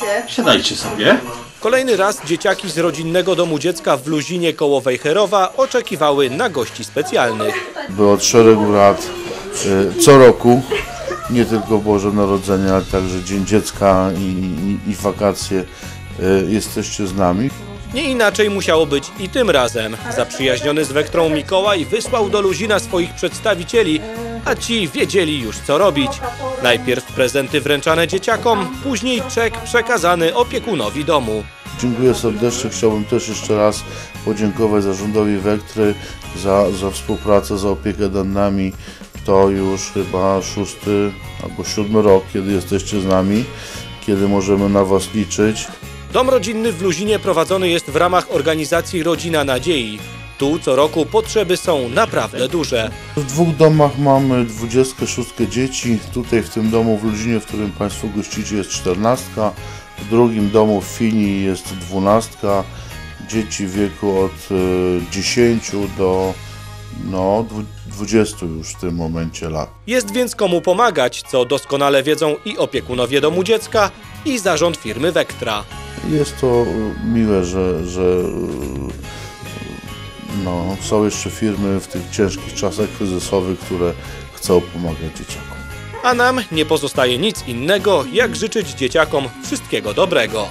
Siadajcie. Siadajcie sobie. Kolejny raz dzieciaki z rodzinnego domu dziecka w Luzinie koło Wejherowa oczekiwały na gości specjalnych. by od szeregu lat y, co roku, nie tylko Boże Narodzenie, ale także Dzień Dziecka i, i, i wakacje y, jesteście z nami. Nie inaczej musiało być i tym razem. Zaprzyjaźniony z Wektrą Mikołaj wysłał do Luzina swoich przedstawicieli, a ci wiedzieli już co robić. Najpierw prezenty wręczane dzieciakom, później czek przekazany opiekunowi domu. Dziękuję serdecznie. Chciałbym też jeszcze raz podziękować zarządowi Wektry za, za współpracę, za opiekę nad nami. To już chyba szósty albo siódmy rok, kiedy jesteście z nami, kiedy możemy na Was liczyć. Dom rodzinny w Luzinie prowadzony jest w ramach organizacji Rodzina Nadziei. Tu co roku potrzeby są naprawdę duże. W dwóch domach mamy 26 dzieci. Tutaj w tym domu w Ludzinie, w którym Państwo gościcie jest 14. W drugim domu w Fini jest 12. Dzieci w wieku od y, 10 do no, dwu- 20 już w tym momencie lat. Jest więc komu pomagać, co doskonale wiedzą i opiekunowie domu dziecka, i zarząd firmy Wektra. Jest to miłe, że, że no, są jeszcze firmy w tych ciężkich czasach kryzysowych, które chcą pomagać dzieciakom. A nam nie pozostaje nic innego, jak życzyć dzieciakom wszystkiego dobrego.